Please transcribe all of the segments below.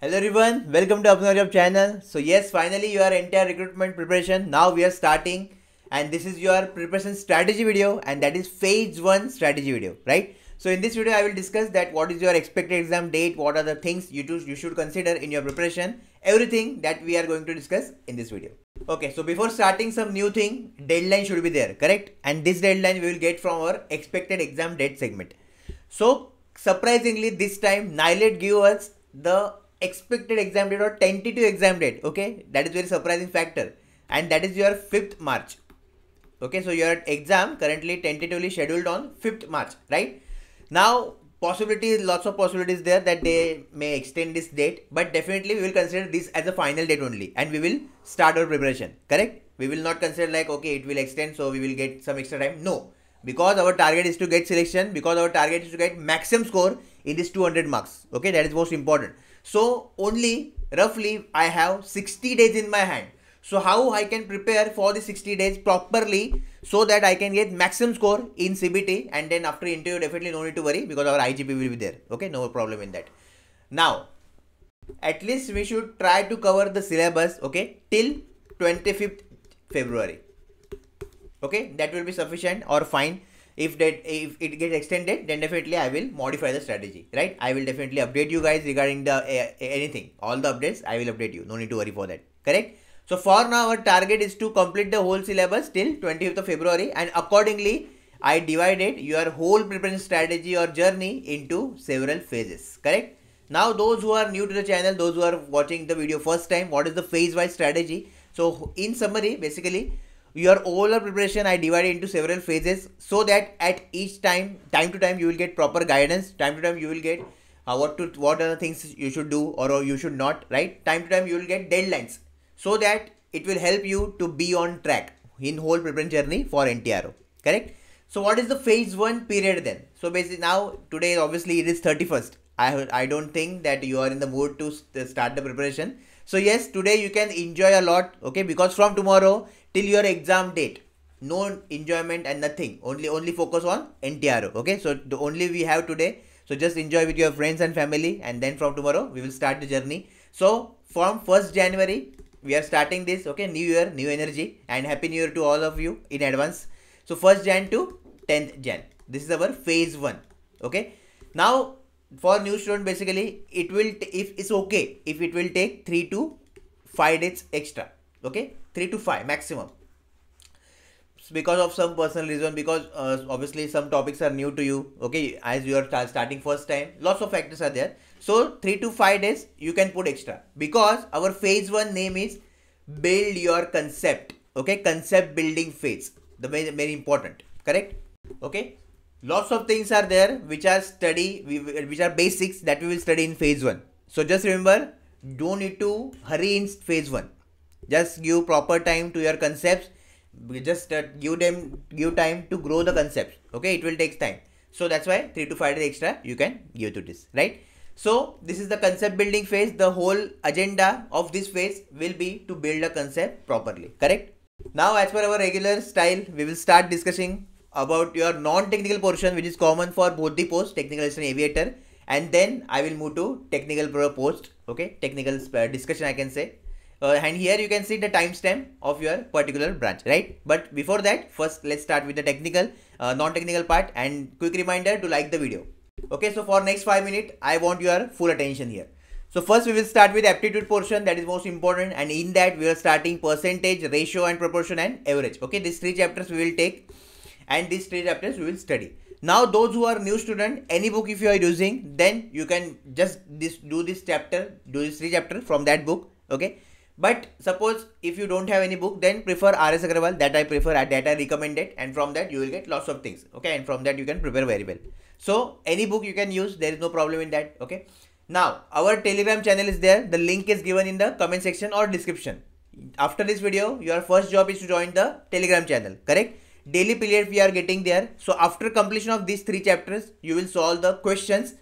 Hello everyone, welcome to Apna Job channel. So yes, finally your entire recruitment preparation. Now we are starting and this is your preparation strategy video and that is phase 1 strategy video, right? So in this video I will discuss that what is your expected exam date, what are the things you, to, you should consider in your preparation, everything that we are going to discuss in this video. Okay, so before starting some new thing, deadline should be there, correct? And this deadline we will get from our expected exam date segment. So surprisingly this time NIELIT give us the expected exam date or tentative exam date okay? That is very surprising factor. And that is your 5th march. Okay so your exam currently tentatively scheduled on 5th march right? Now possibilities lots of possibilities there that they may extend this date but definitely we will consider this as a final date only and we will start our preparation correct? We will not consider like okay it will extend so we will get some extra time. No because our target is to get selection because our target is to get maximum score in this 200 marks okay? That is most important so only roughly i have 60 days in my hand. So how i can prepare for the 60 days properly so that i can get maximum score in cbt and then after interview definitely no need to worry because our igp will be there. Okay no problem in that. Now at least we should try to cover the syllabus okay till 25th february. Okay that will be sufficient or fine if that if it gets extended then definitely i will modify the strategy right? I will definitely update you guys regarding the uh, anything. All the updates i will update you. No need to worry for that. Correct? So for now our target is to complete the whole syllabus till 25th of february and accordingly i divided your whole preparation strategy or journey into several phases. Correct? Now those who are new to the channel those who are watching the video first time what is the phase wise strategy? So in summary basically your overall preparation I divided into several phases so that at each time, time to time, you will get proper guidance. Time to time, you will get uh, what to what are the things you should do or you should not. Right? Time to time, you will get deadlines so that it will help you to be on track in whole preparation journey for NTRO. Correct? So what is the phase one period then? So basically now today obviously it is 31st. I I don't think that you are in the mood to start the preparation. So yes, today you can enjoy a lot. Okay, because from tomorrow till your exam date. No enjoyment and nothing. Only only focus on ntro okay? So the only we have today so just enjoy with your friends and family and then from tomorrow we will start the journey. So from 1st january we are starting this okay? New year new energy and happy new year to all of you in advance. So 1st jan to 10th jan. This is our phase 1 okay? Now for new student basically it will if it's okay if it will take 3 to 5 days extra okay 3 to 5 maximum. Because of some personal reason because uh, obviously some topics are new to you okay as you are starting first time lots of factors are there. So 3 to 5 days you can put extra. Because our phase 1 name is build your concept okay concept building phase. The very, very important correct? Okay? Lots of things are there which are study which are basics that we will study in phase 1 so just remember don't need to hurry in phase 1 just give proper time to your concepts. Just uh, give them give time to grow the concepts. Okay it will take time. So that's why 3 to 5 days extra you can give to this right? So this is the concept building phase. The whole agenda of this phase will be to build a concept properly correct? Now as per our regular style we will start discussing about your non-technical portion which is common for both the post technical assistant aviator. And then i will move to technical post okay technical uh, discussion i can say uh, and here you can see the timestamp of your particular branch right? But before that first let's start with the technical uh, non-technical part and quick reminder to like the video. Okay so for next five minutes i want your full attention here. So first we will start with aptitude portion. That is most important. And in that we are starting percentage ratio and proportion and average. Okay these three chapters we will take. And these three chapters we will study. Now those who are new student any book if you are using then you can just this do this chapter do this three chapter from that book. Okay but suppose if you don't have any book, then prefer RS Aggarwal that I prefer at that I recommend it. and from that you will get lots of things. Okay, and from that you can prepare very well. So any book you can use, there is no problem in that. Okay. Now our Telegram channel is there. The link is given in the comment section or description. After this video, your first job is to join the Telegram channel. Correct? Daily PDF we are getting there. So after completion of these three chapters, you will solve the questions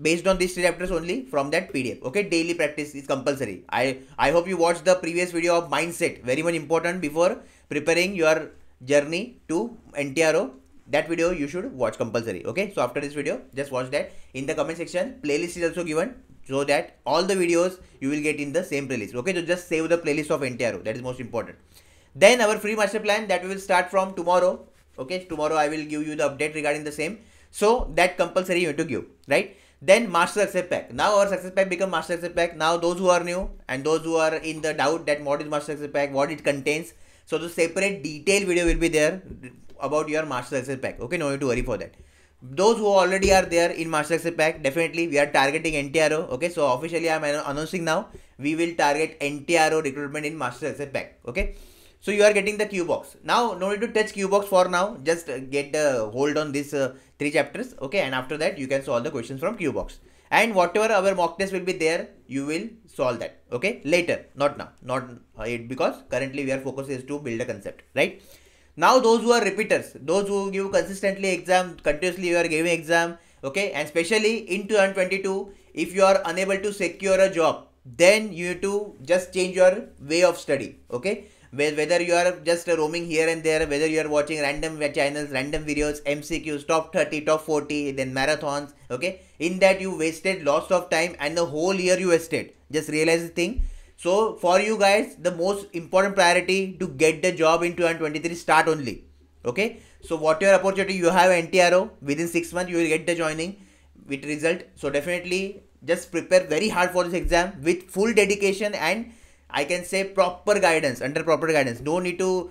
based on these chapters only from that pdf okay daily practice is compulsory. I i hope you watched the previous video of mindset. Very much important before preparing your journey to ntro that video you should watch compulsory. Okay so after this video just watch that. In the comment section playlist is also given so that all the videos you will get in the same playlist. Okay so just save the playlist of ntro that is most important. Then our free master plan that we will start from tomorrow. Okay tomorrow i will give you the update regarding the same. So that compulsory you have to give right then master success pack. Now our success pack become master success pack. Now those who are new and those who are in the doubt that what is master success pack what it contains. So the separate detailed video will be there about your master success pack. Okay no need to worry for that. Those who already are there in master success pack definitely we are targeting ntro okay so officially i'm announcing now we will target ntro recruitment in master success pack. Okay so you are getting the Q box. Now no need to touch Q box for now. Just uh, get the hold on these uh, three chapters. Okay, and after that you can solve the questions from Q box. And whatever our mock test will be there, you will solve that. Okay, later, not now, not uh, it because currently we are focused is to build a concept, right? Now those who are repeaters, those who give consistently exam, continuously you are giving exam, okay, and especially in 2022, if you are unable to secure a job, then you need to just change your way of study, okay whether you are just roaming here and there, whether you are watching random channels, random videos, MCQs, top 30, top 40, then marathons, okay, in that you wasted lots of time and the whole year you wasted. Just realize the thing. So for you guys, the most important priority to get the job in 2023 start only. Okay. So whatever opportunity you have NTRO within six months, you will get the joining with result. So definitely just prepare very hard for this exam with full dedication and I can say proper guidance under proper guidance. No need to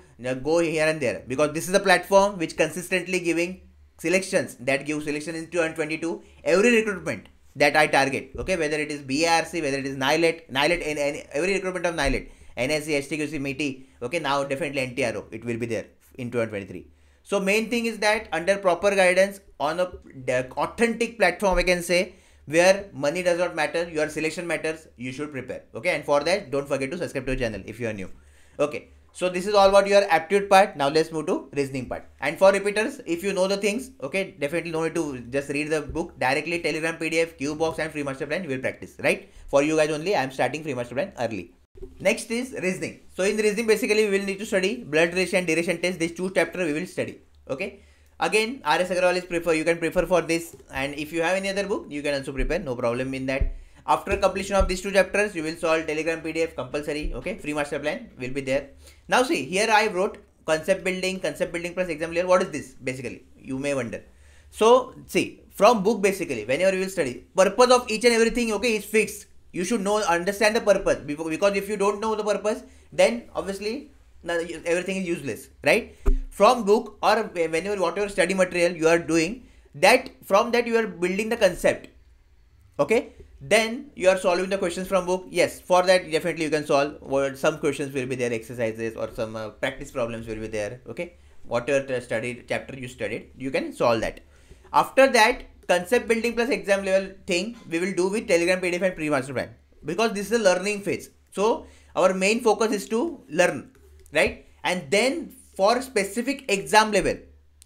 go here and there because this is a platform which consistently giving selections that give selection in 2022 every recruitment that I target. Okay, whether it is BARC, whether it is NIELIT, NIELIT, in, every recruitment of NIELIT, NSC, HTQC, MET. Okay, now definitely NTRO, it will be there in 2023. So main thing is that under proper guidance on a authentic platform, I can say where money does not matter your selection matters you should prepare okay? And for that don't forget to subscribe to the channel if you are new okay? So this is all about your aptitude part. Now let's move to reasoning part. And for repeaters if you know the things okay definitely no need to just read the book. Directly telegram pdf q box and free master plan you will practice right? For you guys only i am starting free master plan early. Next is reasoning. So in reasoning basically we will need to study blood relation and direction test. These two chapters we will study okay Again, RS Aggarwal is prefer. You can prefer for this, and if you have any other book, you can also prepare. No problem in that. After completion of these two chapters, you will solve Telegram PDF compulsory. Okay, free master plan will be there. Now see, here I wrote concept building, concept building plus exam layer. What is this basically? You may wonder. So see, from book basically, whenever you will study, purpose of each and everything okay is fixed. You should know, understand the purpose because if you don't know the purpose, then obviously everything is useless, right? From book or whenever whatever study material you are doing that from that you are building the concept. Okay? Then you are solving the questions from book. Yes for that definitely you can solve. What some questions will be there exercises or some uh, practice problems will be there. Okay? Whatever studied chapter you studied you can solve that. After that concept building plus exam level thing we will do with telegram pdf and pre-master plan. Because this is a learning phase. So our main focus is to learn. Right? And then for specific exam level,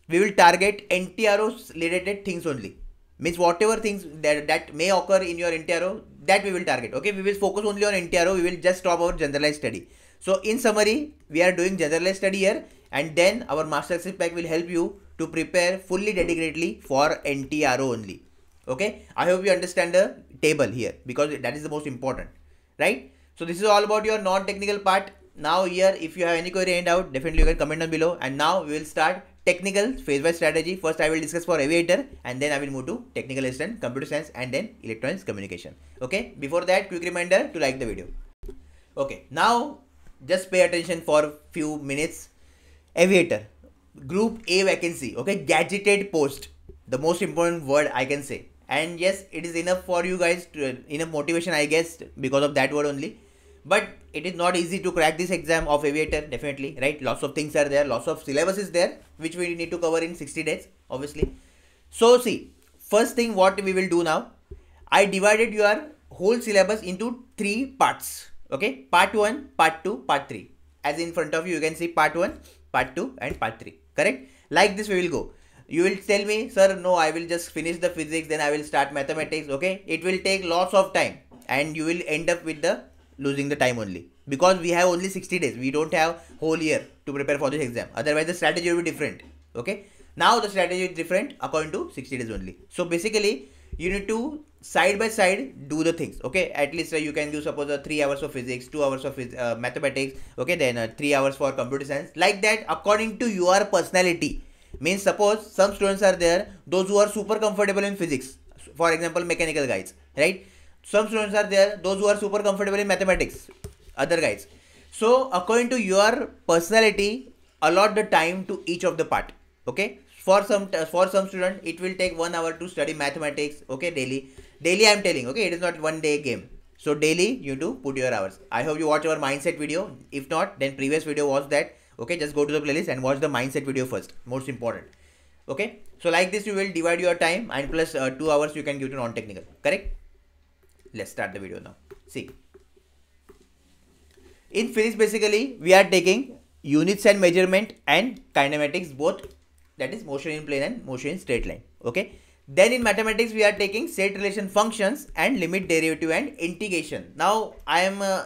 we will target NTRO related things only. Means whatever things that, that may occur in your NTRO, that we will target. Okay, we will focus only on NTRO. We will just stop our generalized study. So in summary, we are doing generalized study here and then our master success pack will help you to prepare fully dedicatedly for NTRO only. Okay, I hope you understand the table here because that is the most important, right? So this is all about your non-technical part now here if you have any query and doubt definitely you can comment down below. And now we will start technical phase by strategy. First i will discuss for aviator and then i will move to technical assistant computer science and then electronics communication. Okay? Before that quick reminder to like the video. Okay now just pay attention for few minutes. Aviator group a vacancy okay? Gazetted post the most important word i can say. And yes it is enough for you guys to enough motivation i guess because of that word only. But it is not easy to crack this exam of aviator definitely right? Lots of things are there lots of syllabus is there which we need to cover in 60 days obviously. So see first thing what we will do now i divided your whole syllabus into three parts okay? Part 1 part 2 part 3 as in front of you you can see part 1 part 2 and part 3 correct? Like this we will go. You will tell me sir no i will just finish the physics then i will start mathematics okay? It will take lots of time and you will end up with the losing the time only. Because we have only 60 days. We don't have whole year to prepare for this exam. Otherwise the strategy will be different. Okay? Now the strategy is different according to 60 days only. So basically you need to side by side do the things. Okay? At least uh, you can do suppose uh, 3 hours of physics 2 hours of uh, mathematics. Okay? Then uh, 3 hours for computer science. Like that according to your personality. Means suppose some students are there those who are super comfortable in physics. For example mechanical guys. Right some students are there those who are super comfortable in mathematics other guys. So according to your personality allot the time to each of the part okay? For some for some student it will take one hour to study mathematics okay daily. Daily i'm telling okay it is not one day game. So daily you do put your hours. I hope you watch our mindset video. If not then previous video was that okay? Just go to the playlist and watch the mindset video first. Most important okay? So like this you will divide your time and plus uh, two hours you can give to non-technical correct let's start the video now. See. In physics basically we are taking units and measurement and kinematics both that is motion in plane and motion in straight line okay? Then in mathematics we are taking set relation functions and limit derivative and integration. Now i am uh,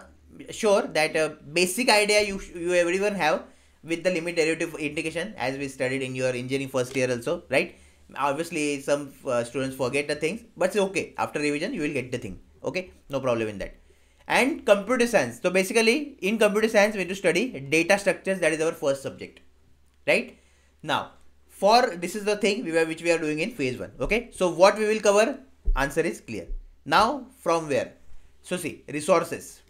sure that a basic idea you you everyone have with the limit derivative integration as we studied in your engineering first year also right? Obviously some uh, students forget the things but it's okay. After revision you will get the thing okay no problem in that. And computer science. So basically in computer science we need to study data structures. That is our first subject. Right? Now for this is the thing we were which we are doing in phase one. Okay? So what we will cover? Answer is clear. Now from where? So see resources.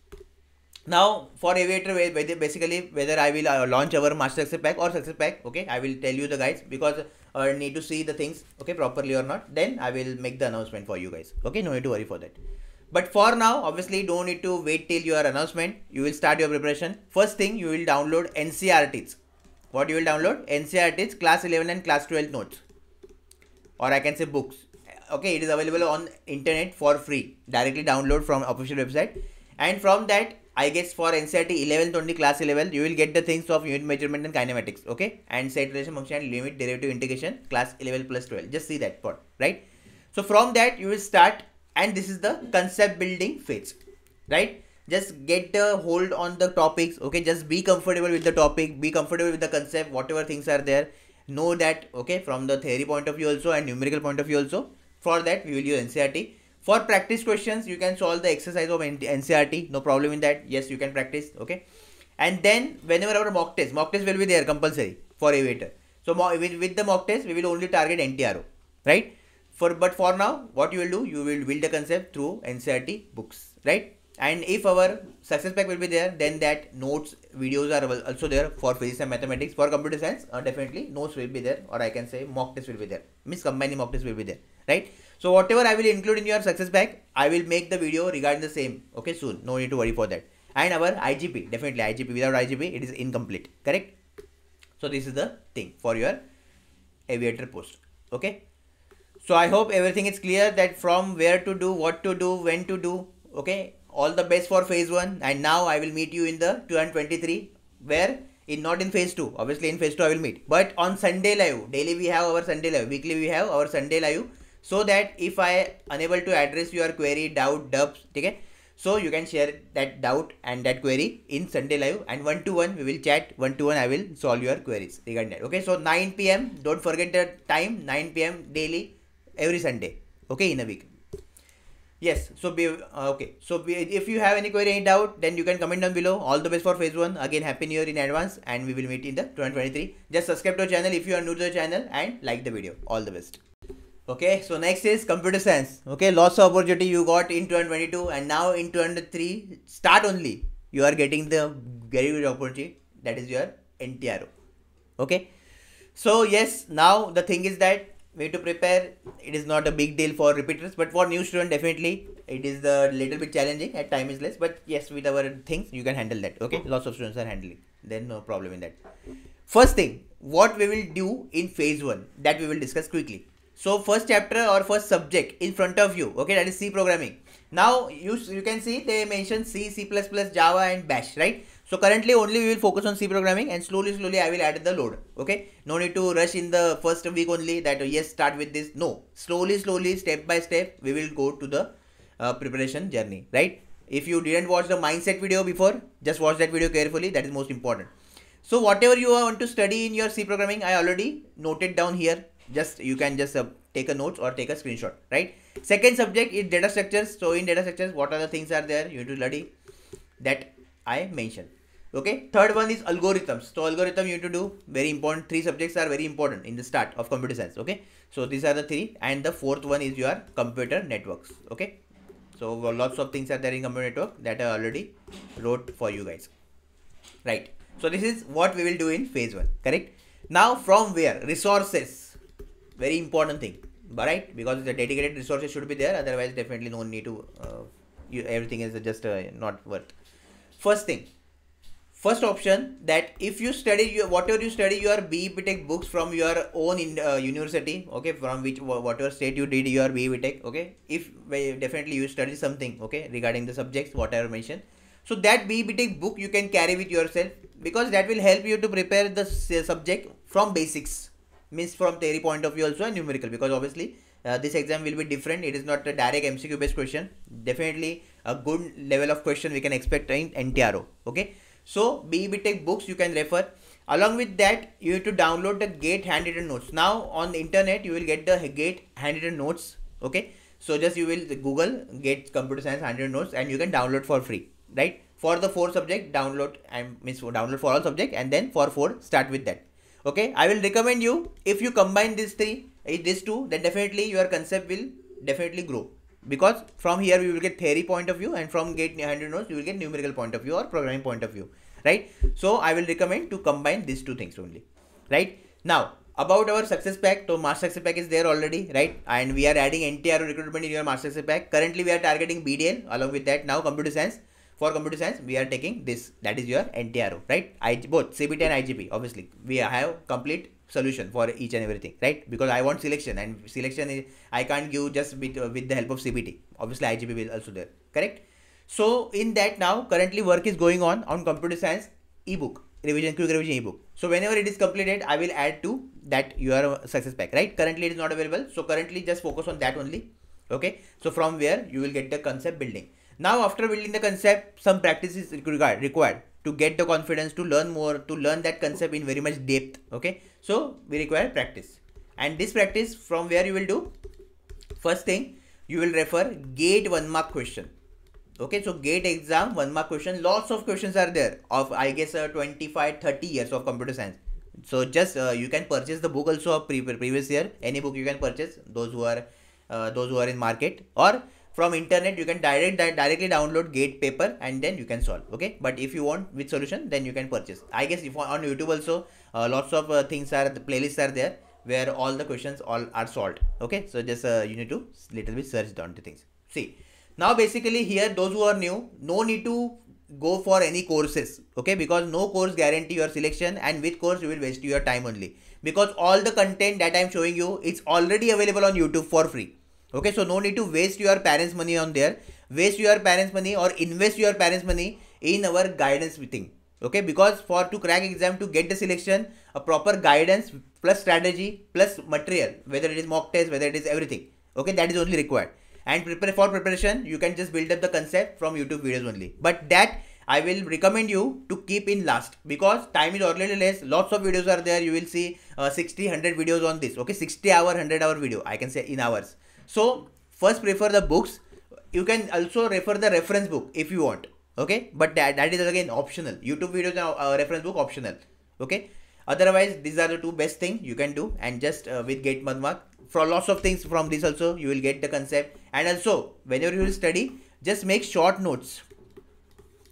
Now for aviator basically whether i will uh, launch our master success pack or success pack okay? I will tell you the guys because i uh, need to see the things okay properly or not. Then i will make the announcement for you guys. Okay? No need to worry for that but for now obviously don't need to wait till your announcement. You will start your preparation. First thing you will download ncrts what you will download? Ncrt is class 11 and class 12 notes. Or i can say books. Okay it is available on internet for free. Directly download from official website. And from that i guess for ncrt 11th only class 11 you will get the things of unit measurement and kinematics okay? And set relation function and limit derivative integration class 11 plus 12 just see that part right? So from that you will start and this is the concept building phase right? Just get a hold on the topics okay? Just be comfortable with the topic be comfortable with the concept whatever things are there. Know that okay from the theory point of view also and numerical point of view also. For that we will use ncrt for practice questions you can solve the exercise of ncrt no problem in that. Yes you can practice okay? And then whenever our mock test mock test will be there compulsory for aviator so with, with the mock test we will only target ntro right for but for now what you will do you will build the concept through ncrt books right? And if our success pack will be there then that notes videos are also there for physics and mathematics. For computer science uh, definitely notes will be there or i can say mock test will be there. Means combining mock test will be there right? So whatever i will include in your success pack i will make the video regarding the same okay soon. No need to worry for that. And our igp definitely igp without igp it is incomplete correct? So this is the thing for your aviator post okay so i hope everything is clear that from where to do what to do when to do okay? All the best for phase 1 and now i will meet you in the 2023 where in not in phase 2 obviously in phase 2 i will meet. But on sunday live daily we have our sunday live weekly we have our sunday live so that if i unable to address your query doubt dubs okay? So you can share that doubt and that query in sunday live and one to one we will chat one to one i will solve your queries regarding that okay? So 9 pm don't forget the time 9 pm daily every sunday okay in a week. Yes so be uh, okay so be, if you have any query any doubt then you can comment down below. All the best for phase one. Again happy new year in advance and we will meet in the 2023 just subscribe to our channel if you are new to the channel and like the video. All the best. Okay so next is computer science. Okay lots of opportunity you got in 2022 and now in 2023 start only. You are getting the very good opportunity that is your ntro okay so yes now the thing is that we to prepare. It is not a big deal for repeaters but for new student definitely it is the little bit challenging. At time is less but yes with our things you can handle that okay? Lots of students are handling. Then no problem in that. First thing what we will do in phase one that we will discuss quickly. So first chapter or first subject in front of you okay? That is c programming. Now you you can see they mention c c++ java and bash right so currently only we will focus on C programming and slowly slowly I will add the load. Okay. No need to rush in the first week only that uh, yes start with this. No. Slowly slowly step by step we will go to the uh, preparation journey. Right. If you didn't watch the mindset video before just watch that video carefully that is most important. So whatever you want to study in your C programming I already noted down here just you can just uh, take a notes or take a screenshot right second subject is data structures so in data structures what are the things are there you need to study that i mentioned. Okay? Third one is algorithms. So algorithm you need to do very important three subjects are very important in the start of computer science okay? So these are the three. And the fourth one is your computer networks okay? So lots of things are there in computer network that i already wrote for you guys. Right. So this is what we will do in phase one correct? Now from where? Resources. Very important thing. Right because the dedicated resources should be there. Otherwise definitely no need to uh, you, everything is just uh, not worth first thing. First option that if you study your whatever you study your BE Tech books from your own in, uh, university okay from which whatever state you did your BE Tech okay if definitely you study something okay regarding the subjects whatever mentioned. So that BE Tech book you can carry with yourself because that will help you to prepare the subject from basics means from theory point of view also and numerical because obviously uh, this exam will be different. It is not a direct mcq based question. Definitely a good level of question we can expect in ntro okay so BE Tech books you can refer. Along with that, you need to download the Gate handwritten notes. Now on the internet, you will get the Gate handwritten notes. Okay. So just you will Google Gate computer science handwritten notes and you can download for free. Right. For the four subject, download and means download for all subject and then for four, start with that. Okay. I will recommend you if you combine these three, eh, these two, then definitely your concept will definitely grow because from here we will get theory point of view and from Gate handwritten notes you will get numerical point of view or programming point of view right? So i will recommend to combine these two things only right? Now about our success pack so master success pack is there already right? And we are adding ntro recruitment in your master success pack. Currently we are targeting bdl along with that now computer science. For computer science we are taking this. That is your ntro right? I, both cbt and igp obviously. We have complete solution for each and everything right? Because i want selection and selection is i can't give just with, uh, with the help of cbt obviously igp will also there correct? So in that now currently work is going on on computer science ebook revision quick revision ebook. So whenever it is completed i will add to that your success pack right? Currently it is not available. So currently just focus on that only okay? So from where you will get the concept building. Now after building the concept some practice is required required to get the confidence to learn more to learn that concept in very much depth okay? So we require practice. And this practice from where you will do? First thing you will refer gate one mark question okay? So gate exam one mark question lots of questions are there of i guess uh, 25 30 years of computer science. So just uh, you can purchase the book also of pre- previous year. Any book you can purchase those who are uh, those who are in market. Or from internet you can direct directly download gate paper and then you can solve okay? But if you want with solution then you can purchase. I guess if on youtube also uh, lots of uh, things are the playlists are there where all the questions all are solved okay? So just uh, you need to little bit search down the things. See now basically here those who are new no need to go for any courses okay? Because no course guarantee your selection and with course you will waste your time only. Because all the content that i'm showing you it's already available on youtube for free okay so no need to waste your parents money on there waste your parents money or invest your parents money in our guidance thing okay because for to crack exam to get the selection a proper guidance plus strategy plus material whether it is mock test whether it is everything okay that is only required and prepare for preparation you can just build up the concept from youtube videos only but that I will recommend you to keep in last because time is already less. Lots of videos are there. You will see uh, 60, 100 videos on this. Okay, 60 hour, 100 hour video. I can say in hours. So first prefer the books. You can also refer the reference book if you want. Okay, but that, that is again optional. YouTube videos and uh, reference book optional. Okay. Otherwise, these are the two best thing you can do and just uh, with Gate One Mark for lots of things from this also you will get the concept and also whenever you will study just make short notes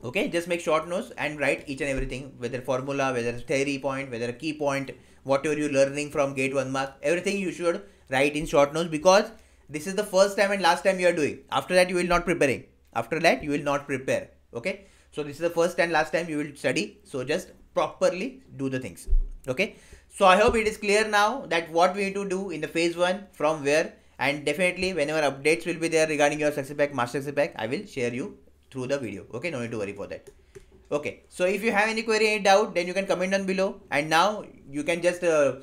okay just make short notes and write each and everything whether formula whether theory point whether key point whatever you're learning from gate one mark everything you should write in short notes because this is the first time and last time you are doing. After that you will not preparing after that you will not prepare. Okay? So this is the first and last time you will study. So just properly do the things. Okay? So i hope it is clear now that what we need to do in the phase one from where and definitely whenever updates will be there regarding your success pack master success pack i will share you through the video. Okay? No need to worry for that. Okay? So if you have any query any doubt then you can comment down below. And now you can just uh,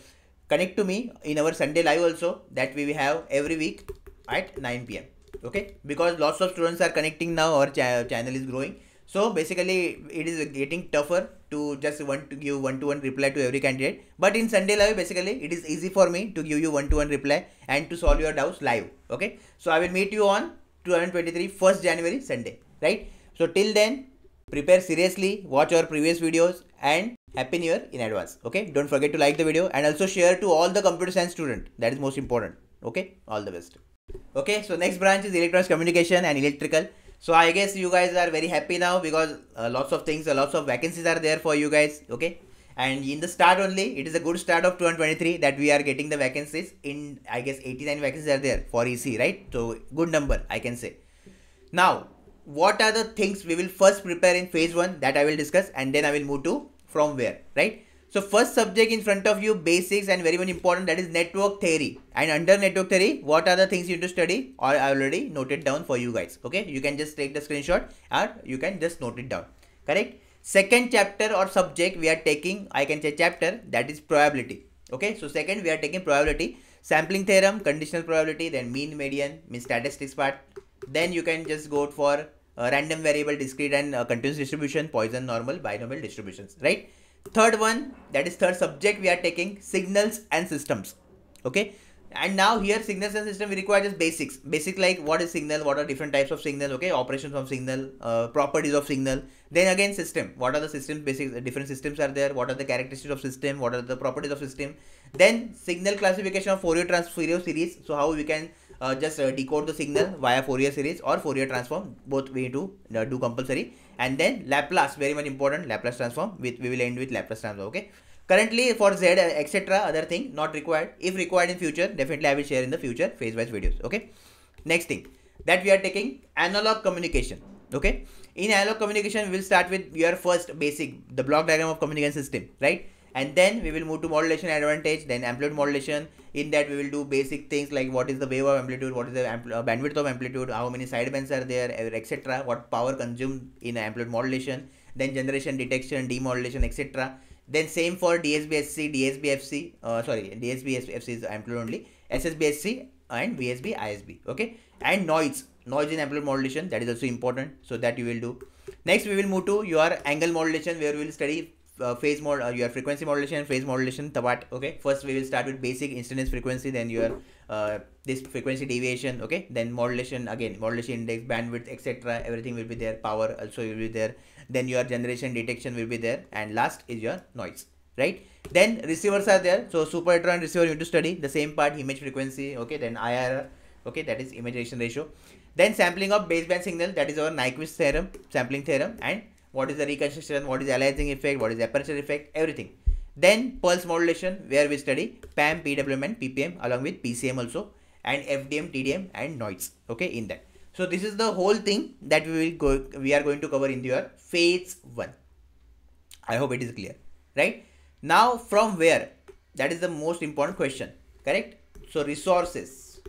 connect to me in our sunday live also that we have every week at 9 pm okay because lots of students are connecting now our cha channel is growing So basically, it is getting tougher to just want to give one-to-one reply to every candidate. But in Sunday Live, basically, it is easy for me to give you one-to-one reply and to solve your doubts live. Okay. So I will meet you on 2023 1st January Sunday. Right. So till then, prepare seriously, watch our previous videos and happy new year in advance. Okay. Don't forget to like the video and also share to all the computer science student. That is most important. Okay. All the best. Okay. So next branch is electronics communication and electrical. So I guess you guys are very happy now because uh, lots of things, uh, lots of vacancies are there for you guys. Okay. And in the start only, it is a good start of 2023 that we are getting the vacancies in, I guess 89 vacancies are there for EC, right? So good number, I can say. Now, what are the things we will first prepare in phase one that I will discuss and then I will move to from where, right? So first subject in front of you, basics and very much important that is network theory. And under network theory, what are the things you need to study or I already noted down for you guys. Okay, you can just take the screenshot or you can just note it down. Correct. Second chapter or subject we are taking, I can say chapter that is probability. Okay, so second we are taking probability, sampling theorem, conditional probability, then mean median, mean statistics part. Then you can just go for random variable, discrete and uh, continuous distribution, Poisson normal, binomial distributions, right? third one that is third subject we are taking signals and systems okay? And now here signals and system we require just basics. Basic like what is signal what are different types of signal okay? Operations of signal uh, properties of signal. Then again system. What are the systems basic different systems are there? What are the characteristics of system? What are the properties of system? Then signal classification of fourier transform Fourier series. So how we can uh, just uh, decode the signal via Fourier series or Fourier transform both we need to uh, do compulsory. And then Laplace very much important Laplace transform with we will end with Laplace transform okay? Currently for Z etc other thing not required. If required in future definitely I will share in the future phase wise videos okay? Next thing that we are taking analog communication okay? In analog communication we will start with your first basic the block diagram of communication system right and then we will move to modulation advantage then amplitude modulation in that we will do basic things like what is the wave of amplitude what is the uh, bandwidth of amplitude how many sidebands are there etc what power consumed in amplitude modulation then generation detection demodulation etc then same for dsbsc dsbfc uh, sorry, DSB-FC is amplitude only, SSB-SC and VSB, ISB, okay? And noise, noise in amplitude modulation, that is also important, so that you will do. Next, we will move to your angle modulation where we will study uh, phase mod uh, your frequency modulation phase modulation tabat okay? First we will start with basic instantaneous frequency then your uh, this frequency deviation okay? Then modulation again modulation index bandwidth etc everything will be there power also will be there. Then your generation detection will be there and last is your noise right? Then receivers are there so super and receiver you need to study the same part image frequency okay? Then IR okay? That is image ratio. Then sampling of baseband signal that is our Nyquist theorem sampling theorem and what is the reconstruction, what is aliasing effect, what is aperture effect, everything. Then pulse modulation where we study PAM, PWM and PPM along with PCM also and FDM, TDM and noise okay in that. So this is the whole thing that we will go we are going to cover in your phase 1. I hope it is clear right. Now from where that is the most important question correct. So resources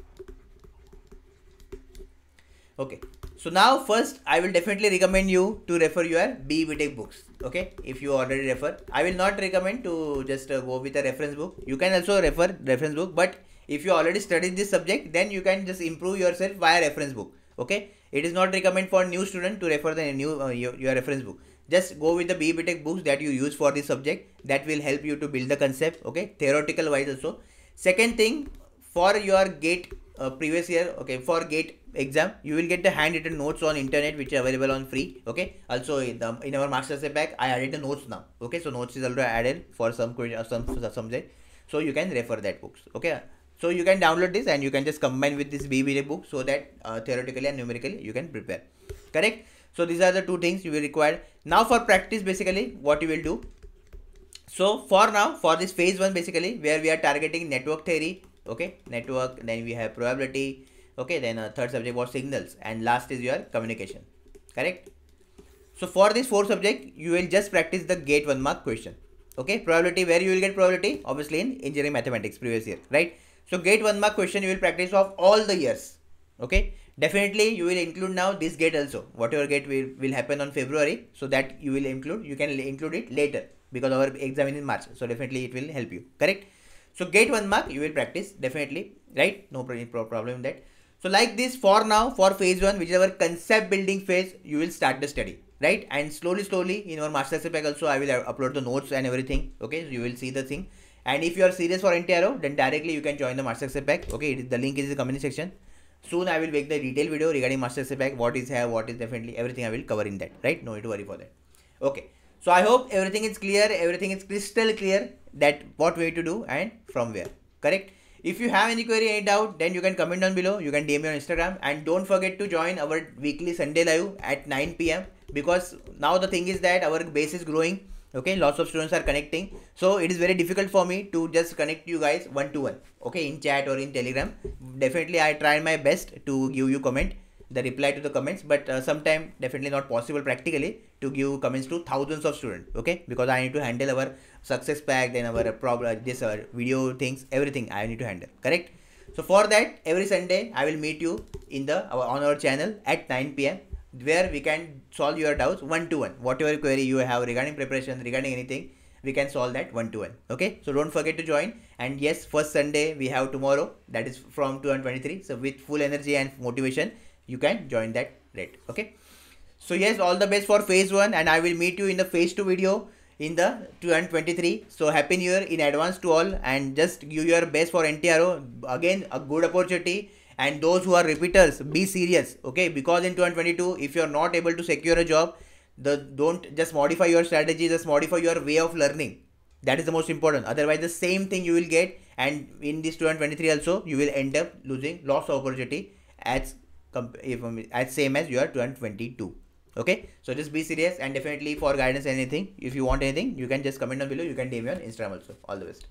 okay so now first I will definitely recommend you to refer your BE BTech books. Okay, if you already refer, I will not recommend to just uh, go with a reference book. You can also refer reference book, but if you already studied this subject, then you can just improve yourself via reference book. Okay, it is not recommend for new student to refer the new uh, your, your reference book. Just go with the BE BTech books that you use for this subject. That will help you to build the concept. Okay, theoretical wise also. Second thing for your gate uh, previous year. Okay, for gate exam you will get the handwritten notes on internet which are available on free okay? Also in, the, in our master's pack i added the notes now okay? So notes is already added for some uh, some subject. So you can refer that books okay? So you can download this and you can just combine with this BBA book so that uh, theoretically and numerically you can prepare correct? So these are the two things you will require. Now for practice basically what you will do? So for now for this phase one basically where we are targeting network theory okay? Network then we have probability okay then uh, third subject was signals and last is your communication. Correct? So for this four subject you will just practice the gate one mark question. Okay probability where you will get probability? Obviously in engineering mathematics previous year right? So gate one mark question you will practice of all the years. Okay definitely you will include now this gate also. Whatever gate will, will happen on february so that you will include you can include it later because our exam is in march so definitely it will help you. Correct? So gate one mark you will practice definitely right? No problem in that so like this for now for phase one whichever concept building phase you will start the study right? And slowly slowly in our master pack also i will upload the notes and everything okay? So you will see the thing. And if you are serious for NTRO, then directly you can join the master pack okay? The link is in the comment section. Soon i will make the detailed video regarding master pack what is here what is definitely everything i will cover in that right? No need to worry for that okay? So i hope everything is clear everything is crystal clear that what way to do and from where correct if you have any query any doubt then you can comment down below. You can dm me on instagram. And don't forget to join our weekly sunday live at 9 pm because now the thing is that our base is growing. Okay lots of students are connecting. So it is very difficult for me to just connect you guys one to one. Okay in chat or in telegram. Definitely i try my best to give you comment the reply to the comments but uh, sometime definitely not possible practically to give comments to thousands of students okay? Because i need to handle our success pack then our problem this our video things everything i need to handle correct? So for that every sunday i will meet you in the our, on our channel at 9 pm where we can solve your doubts one to one whatever query you have regarding preparation regarding anything we can solve that one to one okay? So don't forget to join. And yes first sunday we have tomorrow that is from 2023 so with full energy and motivation you can join that rate okay? So yes all the best for phase one and i will meet you in the phase two video in the 2023 so happy new year in advance to all and just give your best for ntro again a good opportunity and those who are repeaters be serious okay? Because in 2022 if you're not able to secure a job the don't just modify your strategy just modify your way of learning. That is the most important. Otherwise the same thing you will get and in this 2023 also you will end up losing lots of opportunity as Um, as same as you are 2022 okay? So just be serious and definitely for guidance anything if you want anything you can just comment down below. You can DM me on instagram also. All the best